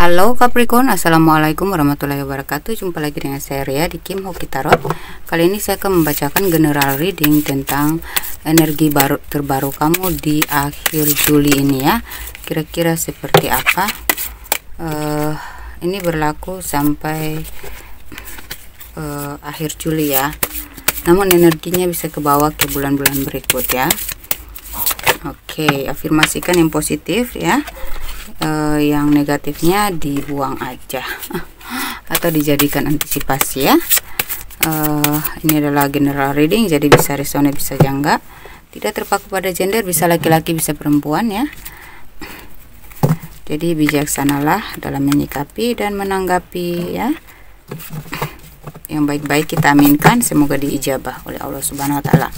Halo Capricorn, Assalamualaikum warahmatullahi wabarakatuh. Jumpa lagi dengan saya Ria di Kim Hoki Tarot. Kali ini saya akan membacakan general reading tentang energi baru terbaru kamu di akhir Juli ini ya. Kira-kira seperti apa? Uh, Ini berlaku sampai uh, akhir Juli ya. Namun energinya bisa ke bawah ke bulan-bulan berikut ya. Oke, afirmasikan yang positif ya uh, yang negatifnya dibuang aja. Atau dijadikan antisipasi ya. Uh, ini adalah general reading jadi bisa resonate bisa jangga tidak terpaku pada gender bisa laki-laki bisa perempuan ya. Jadi bijaksanalah dalam menyikapi dan menanggapi ya. Yang baik-baik kita aminkan semoga diijabah oleh Allah Subhanahu wa taala.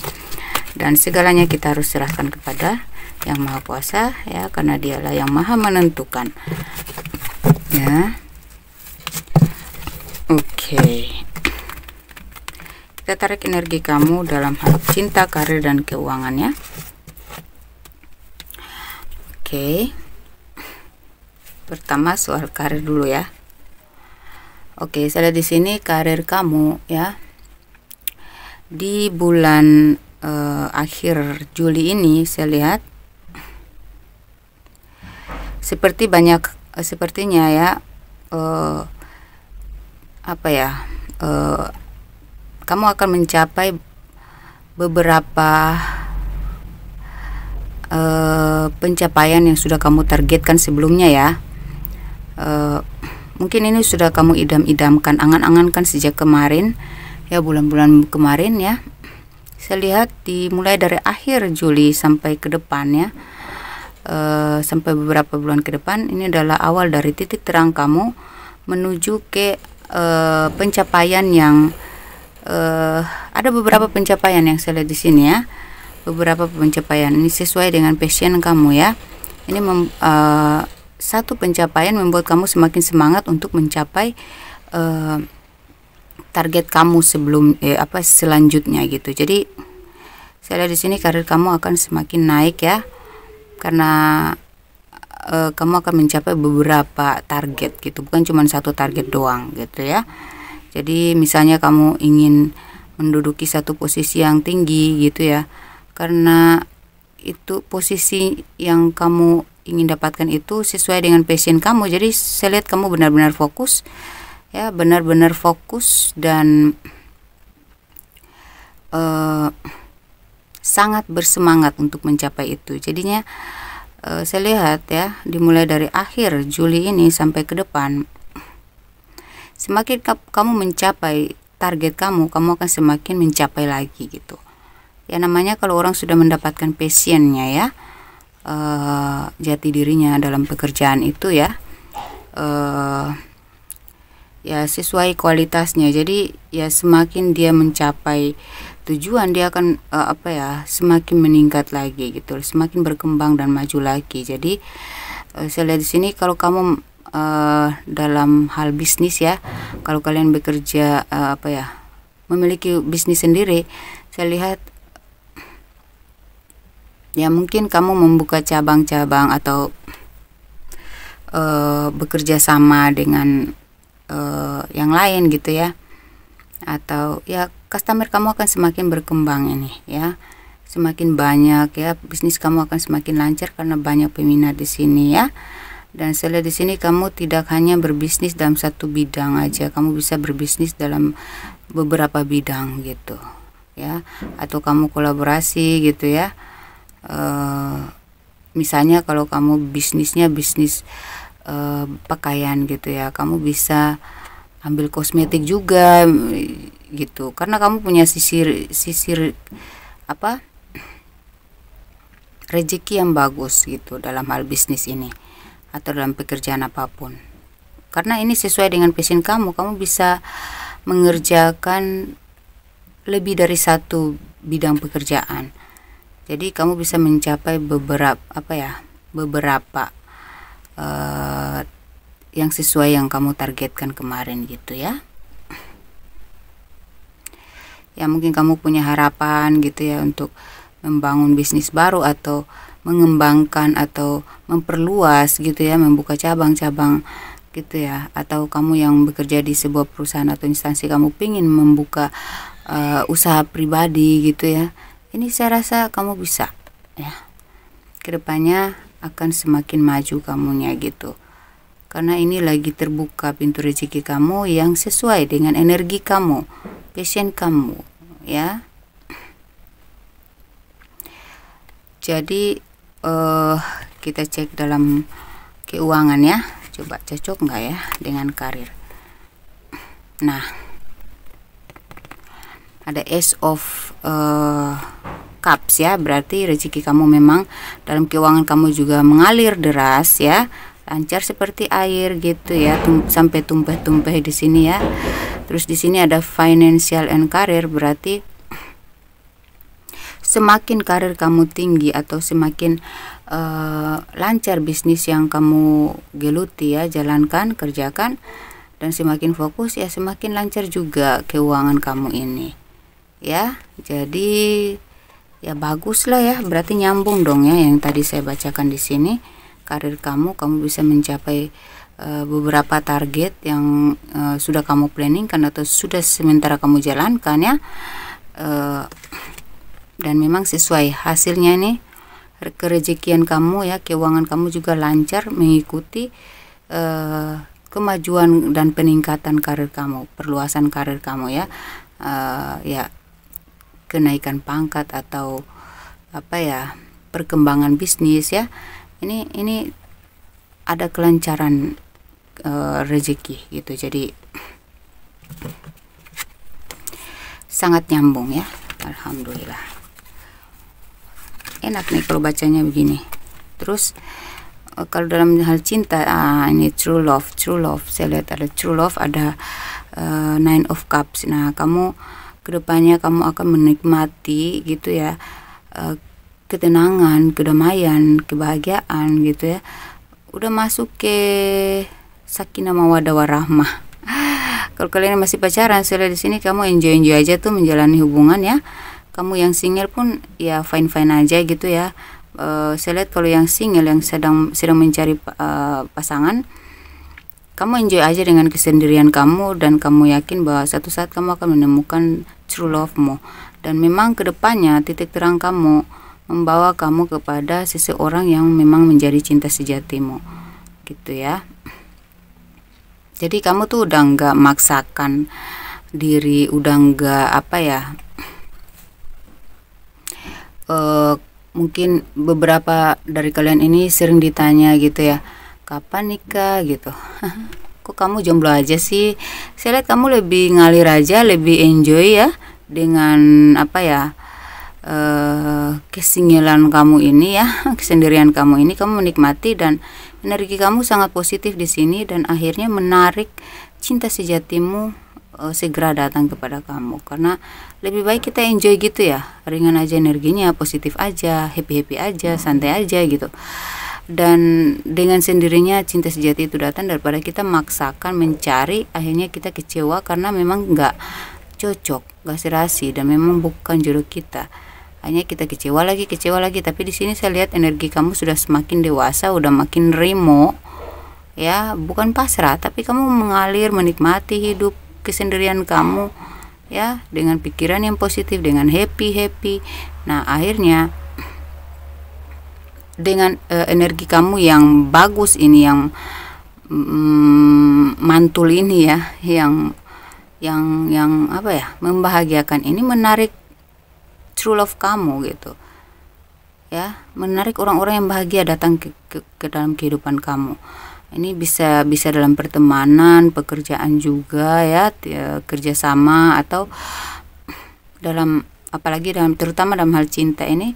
Dan segalanya kita harus serahkan kepada yang maha kuasa ya karena dialah yang maha menentukan. Ya. Oke. Okay. kita tarik energi kamu dalam hal cinta karir dan keuangan ya. Oke. Okay. pertama soal karir dulu ya. Oke okay, saya lihat di sini karir kamu ya. Di bulan uh, akhir Juli ini saya lihat seperti banyak uh, sepertinya ya uh, apa ya uh, kamu akan mencapai beberapa uh, pencapaian yang sudah kamu targetkan sebelumnya ya. Uh, mungkin ini sudah kamu idam-idamkan angan-angankan sejak kemarin ya bulan-bulan kemarin ya. Saya lihat dimulai dari akhir Juli sampai ke depan ya uh, sampai beberapa bulan ke depan ini adalah awal dari titik terang kamu menuju ke uh, pencapaian yang uh, ada beberapa pencapaian yang saya lihat di sini ya. Beberapa pencapaian ini sesuai dengan passion kamu ya. Ini mem, uh, satu pencapaian membuat kamu semakin semangat untuk mencapai uh, target kamu sebelum eh, apa selanjutnya gitu. Jadi saya lihat di sini karir kamu akan semakin naik ya karena uh, kamu akan mencapai beberapa target gitu. Bukan cuma satu target doang gitu ya. Jadi misalnya kamu ingin menduduki satu posisi yang tinggi gitu ya. Karena itu posisi yang kamu ingin dapatkan itu sesuai dengan passion kamu. Jadi saya lihat kamu benar-benar fokus ya benar-benar fokus dan uh, sangat bersemangat untuk mencapai itu. Jadinya uh, saya lihat ya, dimulai dari akhir Juli ini sampai ke depan semakin kamu mencapai target kamu, kamu akan semakin mencapai lagi gitu. Ya namanya kalau orang sudah mendapatkan passionnya ya, uh, jati dirinya dalam pekerjaan itu ya, uh, ya sesuai kualitasnya. Jadi ya semakin dia mencapai tujuan dia akan uh, apa ya semakin meningkat lagi gitu semakin berkembang dan maju lagi. Jadi uh, saya lihat di sini kalau kamu uh, dalam hal bisnis ya kalau kalian bekerja uh, apa ya memiliki bisnis sendiri saya lihat ya mungkin kamu membuka cabang-cabang atau uh, bekerja sama dengan uh, yang lain gitu ya atau ya customer kamu akan semakin berkembang ini ya. Semakin banyak ya bisnis kamu akan semakin lancar karena banyak peminat di sini ya. Dan saya di sini kamu tidak hanya berbisnis dalam satu bidang aja kamu bisa berbisnis dalam beberapa bidang gitu ya. Atau kamu kolaborasi gitu ya. E, misalnya kalau kamu bisnisnya bisnis e, pakaian gitu ya. Kamu bisa ambil kosmetik juga gitu. Karena kamu punya sisir sisir apa rezeki yang bagus gitu dalam hal bisnis ini atau dalam pekerjaan apa pun. Karena ini sesuai dengan passion kamu kamu bisa mengerjakan lebih dari satu bidang pekerjaan. Jadi kamu bisa mencapai beberapa apa ya beberapa uh, yang sesuai yang kamu targetkan kemarin gitu ya. Ya mungkin kamu punya harapan gitu ya untuk membangun bisnis baru atau mengembangkan atau memperluas gitu ya membuka cabang-cabang gitu ya. Atau kamu yang bekerja di sebuah perusahaan atau instansi kamu pingin membuka uh, usaha pribadi gitu ya. Ini saya rasa kamu bisa ya. Ke depannya akan semakin maju kamunya gitu karena ini lagi terbuka pintu rezeki kamu yang sesuai dengan energi kamu passion kamu ya. Jadi uh, kita cek dalam keuangan ya. Coba cocok nggak ya dengan karir? Nah ada Ace of uh, Cups ya. Berarti rezeki kamu memang dalam keuangan kamu juga mengalir deras ya lancar seperti air gitu ya tum sampai tumpah-tumpah di sini ya. Terus di sini ada financial and career berarti semakin karir kamu tinggi atau semakin uh, lancar bisnis yang kamu geluti ya jalankan kerjakan dan semakin fokus ya semakin lancar juga keuangan kamu ini. Ya jadi ya bagus lah ya berarti nyambung dong ya yang tadi saya bacakan di sini karir kamu kamu bisa mencapai uh, beberapa target yang uh, sudah kamu planningkan atau sudah sementara kamu jalankan ya. Uh, dan memang sesuai hasilnya nih kerejekian kamu ya keuangan kamu juga lancar mengikuti uh, kemajuan dan peningkatan karir kamu perluasan karir kamu ya. Uh, ya kenaikan pangkat atau apa ya perkembangan bisnis ya ini ini ada kelancaran uh, rezeki gitu. Jadi sangat nyambung ya. Alhamdulillah. Enak nih kalau bacanya begini. Terus uh, kalau dalam hal cinta ah, ini true love true love. Saya lihat ada true love ada uh, nine of cups. Nah kamu ke depannya kamu akan menikmati gitu ya ketenangan kedamaian kebahagiaan gitu ya. Udah masuk ke sakinah mawadah warahmah. Kalau kalian masih pacaran lihat di sini kamu enjoy enjoy aja tuh menjalani hubungan ya. Kamu yang single pun ya fine fine aja gitu ya. Uh, saya lihat kalau yang single yang sedang sedang mencari uh, pasangan kamu enjoy aja dengan kesendirian kamu dan kamu yakin bahwa satu saat kamu akan menemukan true love-mu. Dan memang ke depannya titik terang kamu membawa kamu kepada seseorang yang memang menjadi cinta sejatimu. Gitu ya. Jadi kamu tuh udah nggak maksakan diri udah nggak apa ya uh, mungkin beberapa dari kalian ini sering ditanya gitu ya kapan nikah? gitu. Kok kamu jomblo aja sih? Saya lihat kamu lebih ngalir aja lebih enjoy ya dengan apa ya uh, kesingilan kamu ini ya kesendirian kamu ini kamu menikmati dan energi kamu sangat positif di sini dan akhirnya menarik cinta sejatimu uh, segera datang kepada kamu. Karena lebih baik kita enjoy gitu ya ringan aja energinya positif aja happy happy aja santai aja gitu. Dan dengan sendirinya cinta sejati itu datang daripada kita maksakan mencari akhirnya kita kecewa karena memang nggak cocok nggak serasi dan memang bukan jodoh kita hanya kita kecewa lagi kecewa lagi. Tapi di sini saya lihat energi kamu sudah semakin dewasa udah makin remo. Ya bukan pasrah tapi kamu mengalir menikmati hidup kesendirian kamu ya dengan pikiran yang positif dengan happy happy nah akhirnya dengan uh, energi kamu yang bagus ini yang mm, mantul ini ya yang yang yang apa ya membahagiakan ini menarik true love kamu gitu. Ya menarik orang-orang yang bahagia datang ke, ke, ke dalam kehidupan kamu. Ini bisa bisa dalam pertemanan pekerjaan juga ya, ya kerjasama atau dalam apalagi dalam terutama dalam hal cinta ini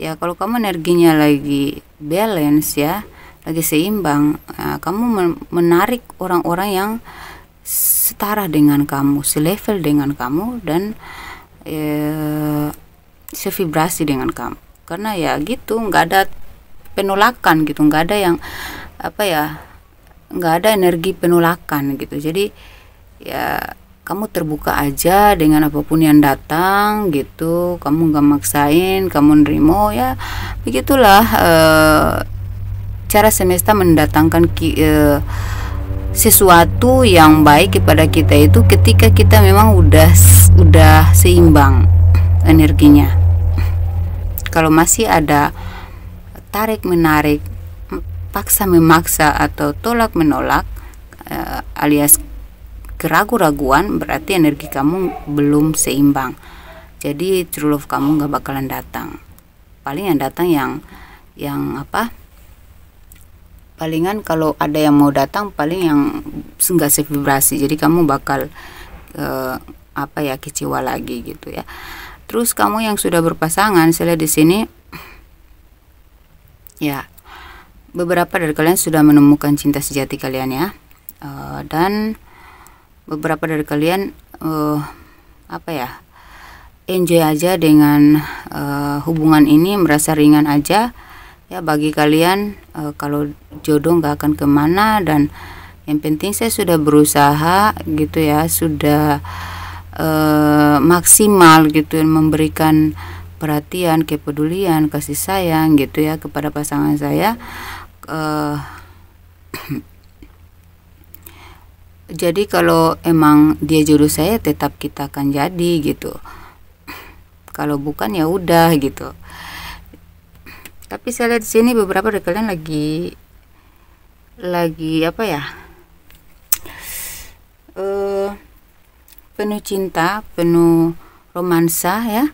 ya kalau kamu energinya lagi balance ya lagi seimbang ya, kamu menarik orang-orang yang setara dengan kamu selevel dengan kamu dan ya, sevibrasi dengan kamu. Karena ya gitu nggak ada penolakan gitu nggak ada yang apa ya nggak ada energi penolakan gitu. Jadi ya kamu terbuka aja dengan apa pun yang datang gitu. Kamu nggak maksain kamu nerimo ya begitulah e, cara semesta mendatangkan ki, e, sesuatu yang baik kepada kita itu ketika kita memang udah udah seimbang energinya kalau masih ada tarik menarik paksa memaksa atau tolak menolak uh, alias keragu-raguan berarti energi kamu belum seimbang. Jadi true love kamu nggak bakalan datang. Paling yang datang yang yang apa? Palingan kalau ada yang mau datang paling yang enggak sevibrasi. Jadi kamu bakal uh, apa ya kecewa lagi gitu ya terus kamu yang sudah berpasangan saya lihat di sini? Ya beberapa dari kalian sudah menemukan cinta sejati kalian ya. Uh, dan beberapa dari kalian uh, apa ya enjoy aja dengan uh, hubungan ini merasa ringan aja. Ya bagi kalian uh, kalau jodoh nggak akan ke mana dan yang penting saya sudah berusaha gitu ya sudah uh, maksimal gitu memberikan perhatian kepedulian kasih sayang gitu ya kepada pasangan saya uh, jadi kalau emang dia jodoh saya tetap kita akan jadi gitu. Kalau bukan ya udah gitu. Tapi saya lihat di sini beberapa dari kalian lagi lagi apa ya? Uh, penuh cinta penuh romansa ya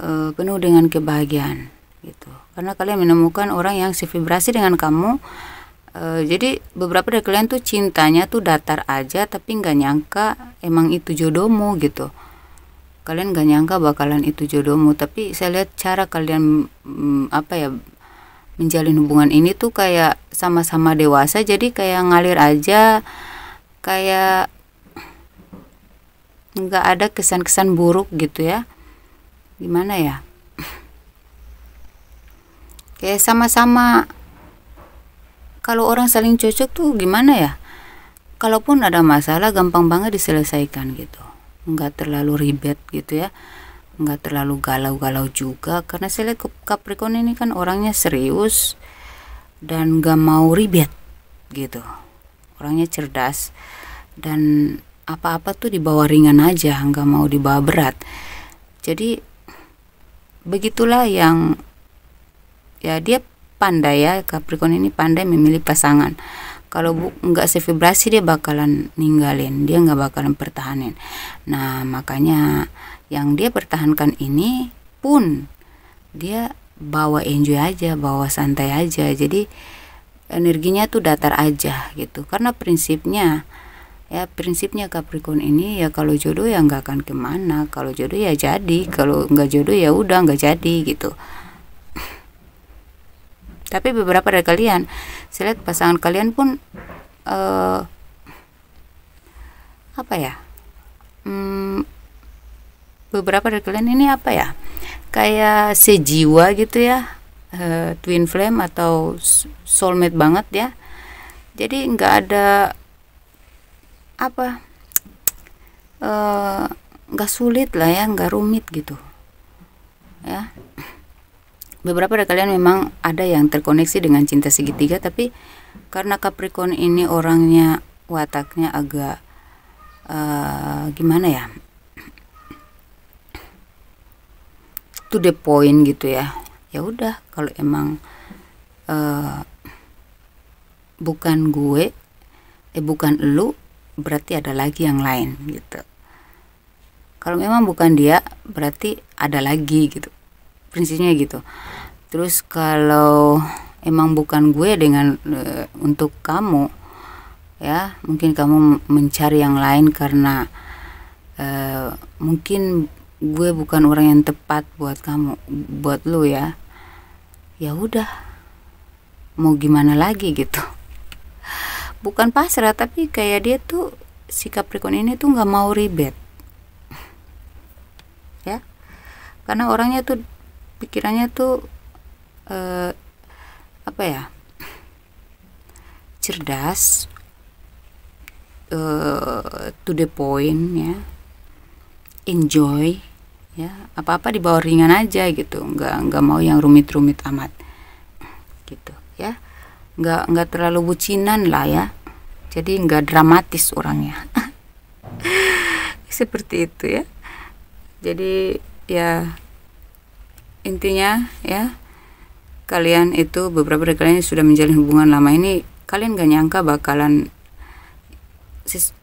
uh, penuh dengan kebahagiaan gitu. Karena kalian menemukan orang yang sevibrasi dengan kamu uh, jadi beberapa dari kalian tuh cintanya tuh datar aja tapi nggak nyangka emang itu jodohmu gitu. Kalian gak nyangka bakalan itu jodohmu tapi saya lihat cara kalian hmm, apa ya menjalin hubungan ini tuh kayak sama-sama dewasa jadi kayak ngalir aja kayak nggak ada kesan-kesan buruk gitu ya. Gimana ya? Kayak sama-sama. Kalau orang saling cocok tuh gimana ya? Kalaupun ada masalah gampang banget diselesaikan gitu. Nggak terlalu ribet gitu ya. Nggak terlalu galau-galau juga. Karena saya lihat Capricorn ini kan orangnya serius dan nggak mau ribet gitu. Orangnya cerdas dan apa-apa tuh dibawa ringan aja nggak mau dibawa berat. Jadi begitulah yang ya dia pandai ya Capricorn ini pandai memilih pasangan. Kalau bu nggak sevibrasi dia bakalan ninggalin dia nggak bakalan pertahanin. Nah makanya yang dia pertahankan ini pun dia bawa enjoy aja bawa santai aja. Jadi energinya tuh datar aja gitu. Karena prinsipnya ya prinsipnya Capricorn ini ya kalau jodoh ya nggak akan ke mana. Kalau jodoh ya jadi. Kalau nggak jodoh ya udah nggak jadi gitu. Tapi beberapa dari kalian saya lihat pasangan kalian pun uh, apa ya? Hmm, beberapa dari kalian ini apa ya? Kayak sejiwa gitu ya. Uh, twin flame atau soulmate banget ya. Jadi nggak ada apa eh, nggak uh, sulit lah ya nggak rumit gitu. Ya. Beberapa dari kalian memang ada yang terkoneksi dengan cinta segitiga tapi karena Capricorn ini orangnya wataknya agak uh, gimana ya? To the point gitu ya. Ya udah kalau emang uh, bukan gue eh bukan lu berarti ada lagi yang lain gitu. Kalau memang bukan dia berarti ada lagi gitu. Prinsipnya gitu. Terus kalau emang bukan gue dengan e, untuk kamu ya mungkin kamu mencari yang lain karena e, mungkin gue bukan orang yang tepat buat kamu buat lu ya. Ya udah mau gimana lagi gitu bukan pasrah tapi kayak dia tuh si Capricorn ini tuh nggak mau ribet. Ya karena orangnya tuh pikirannya tuh uh, apa ya cerdas uh, to the point ya enjoy ya apa apa di bawah ringan aja gitu nggak nggak mau yang rumit-rumit amat gitu ya nggak nggak terlalu bucinan lah ya. Jadi nggak dramatis orangnya. Seperti itu ya. Jadi ya intinya ya kalian itu beberapa dari kalian sudah menjalin hubungan lama ini kalian gak nyangka bakalan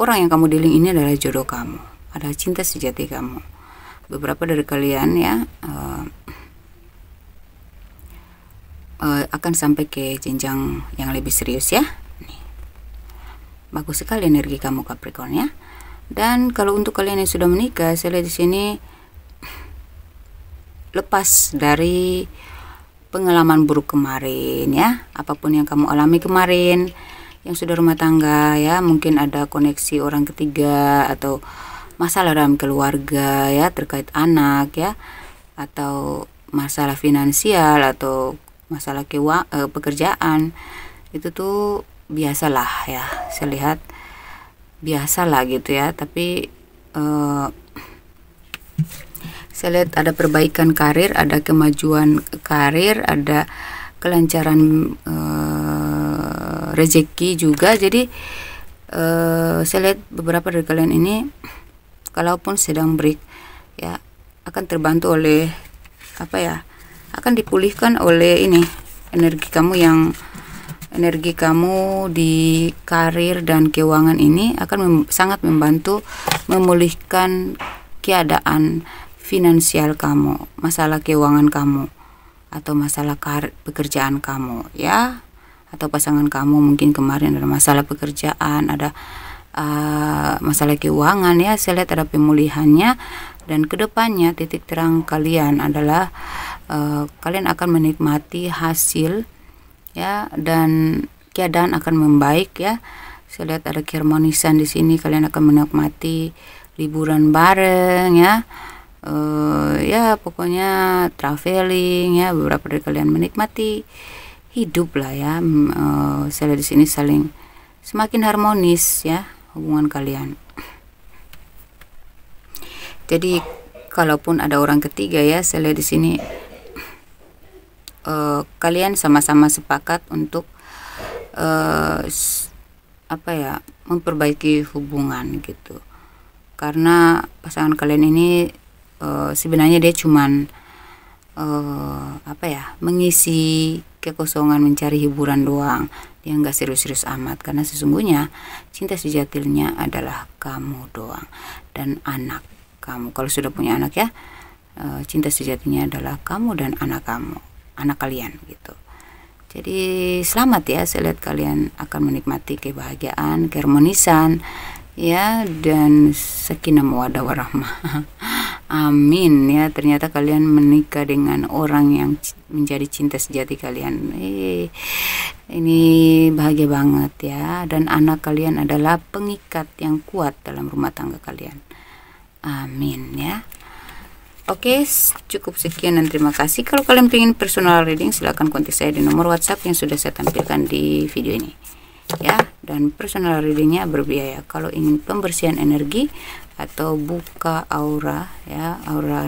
orang yang kamu dealing ini adalah jodoh kamu adalah cinta sejati kamu. Beberapa dari kalian ya uh, uh, akan sampai ke jenjang yang lebih serius ya. Nih. bagus sekali energi kamu Capricorn ya. Dan kalau untuk kalian yang sudah menikah saya lihat di sini lepas dari pengalaman buruk kemarin ya. Apa pun yang kamu alami kemarin yang sudah rumah tangga ya. Mungkin ada koneksi orang ketiga atau masalah dalam keluarga ya. Terkait anak ya. Atau masalah finansial atau masalah kewa eh, pekerjaan. Itu tuh biasalah ya saya lihat biasalah gitu ya. Tapi eh, saya lihat ada perbaikan karir ada kemajuan karir ada kelancaran uh, rezeki juga. Jadi uh, saya lihat beberapa dari kalian ini kalaupun sedang break ya akan terbantu oleh apa ya akan dipulihkan oleh ini energi kamu yang energi kamu di karir dan keuangan ini akan mem sangat membantu memulihkan keadaan finansial kamu, masalah keuangan kamu, atau masalah pekerjaan kamu, ya, atau pasangan kamu mungkin kemarin ada masalah pekerjaan, ada uh, masalah keuangan, ya, saya lihat ada pemulihannya, dan ke depannya titik terang kalian adalah uh, kalian akan menikmati hasil, ya, dan keadaan akan membaik, ya. Saya lihat ada keharmonisan di sini, kalian akan menikmati liburan bareng, ya. Uh, ya pokoknya traveling ya beberapa dari kalian menikmati hidup lah ya. Uh, saya lihat di sini saling semakin harmonis ya hubungan kalian. Jadi kalaupun ada orang ketiga ya saya lihat di sini uh, kalian sama-sama sepakat untuk uh, apa ya memperbaiki hubungan gitu. Karena pasangan kalian ini uh, sebenarnya dia cuman uh, apa ya mengisi kekosongan mencari hiburan doang. Dia nggak serius-serius amat karena sesungguhnya cinta sejatinya adalah kamu doang dan anak kamu. Kalau sudah punya anak ya uh, cinta sejatinya adalah kamu dan anak kamu anak kalian gitu jadi selamat ya saya lihat kalian akan menikmati kebahagiaan keharmonisan ya dan sakinah mawadah warahmah Amin ya ternyata kalian menikah dengan orang yang menjadi cinta sejati kalian. Eh, ini bahagia banget ya dan anak kalian adalah pengikat yang kuat dalam rumah tangga kalian. Amin ya. Oke, cukup sekian dan terima kasih. Kalau kalian ingin personal reading, silahkan kontak saya di nomor WhatsApp yang sudah saya tampilkan di video ini. Ya, dan personal readingnya berbiaya. Kalau ingin pembersihan energi, atau buka aura ya aura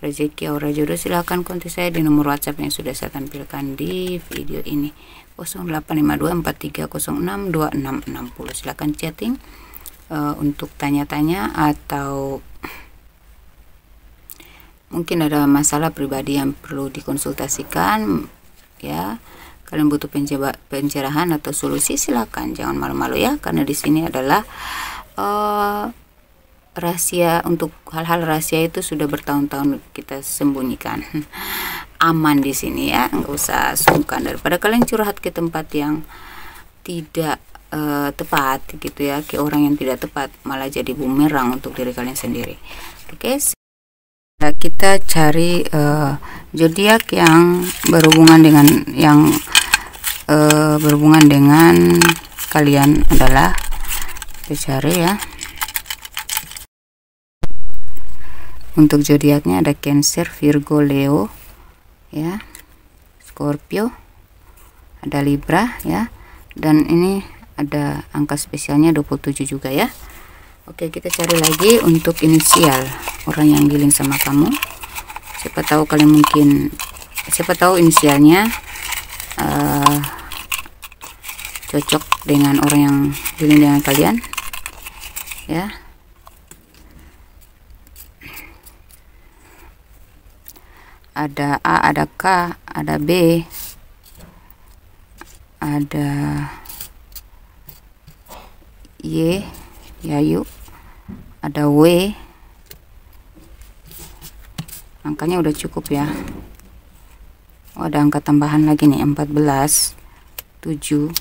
rezeki aura jodoh silahkan kontak saya di nomor WhatsApp yang sudah saya tampilkan di video ini 085243062660 silahkan chatting uh, untuk tanya-tanya atau mungkin ada masalah pribadi yang perlu dikonsultasikan ya. Kalian butuh pencerahan atau solusi silakan. Jangan malu-malu ya. Karena di sini adalah uh, rahasia untuk hal-hal rahasia itu sudah bertahun-tahun kita sembunyikan. Aman di sini ya. Nggak usah sungkan. Daripada kalian curhat ke tempat yang tidak uh, tepat gitu ya. Ke orang yang tidak tepat malah jadi bumerang untuk diri kalian sendiri. Oke okay? Kita cari uh, zodiak yang berhubungan dengan yang uh, berhubungan dengan kalian adalah kita cari ya. Untuk zodiaknya ada Cancer, Virgo, Leo, ya, Scorpio, ada Libra, ya, dan ini ada angka spesialnya 27 juga ya. Oke, kita cari lagi untuk inisial. Orang yang giling sama kamu. Siapa tahu kalian mungkin, siapa tahu inisialnya uh, cocok dengan orang yang dealing dengan kalian. Ya. Ada A ada K ada B. Ada Y ya yuk ada W. Angkanya udah cukup ya. Oh, ada angka tambahan lagi nih 14 7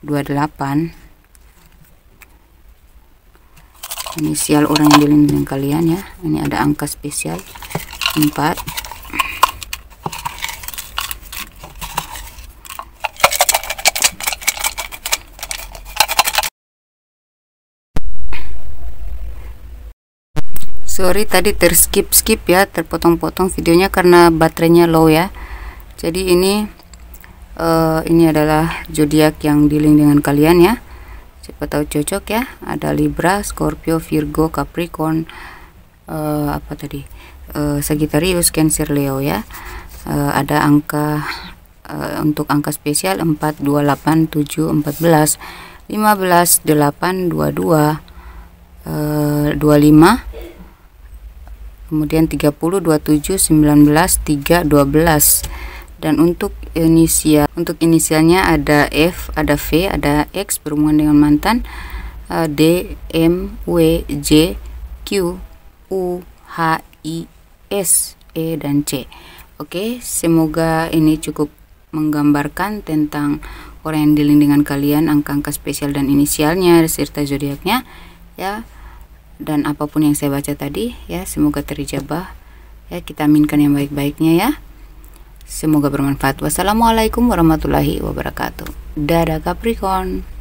28 inisial orang yang dealing dengan kalian ya. Ini ada angka spesial 4 sorry tadi terskip skip ya terpotong-potong videonya karena baterainya low ya. Jadi ini uh, ini adalah zodiak yang dealing dengan kalian ya. Siapa tahu cocok ya ada Libra Scorpio Virgo Capricorn uh, apa tadi? Uh, Sagittarius Cancer Leo ya. Uh, ada angka uh, untuk angka spesial 4 2 8 7 14 15 8 22 uh, 25 kemudian 30 27 19 3 12 dan untuk inisial untuk inisialnya ada F ada V ada X berhubungan dengan mantan uh, D M W J Q U H I S E dan C. Oke semoga ini cukup menggambarkan tentang orang yang dealing dengan kalian angka-angka spesial dan inisialnya serta zodiaknya ya dan apa pun yang saya baca tadi ya semoga terijabah ya kita aminkan yang baik-baiknya ya. Semoga bermanfaat. Wassalamualaikum warahmatullahi wabarakatuh. Dadah Capricorn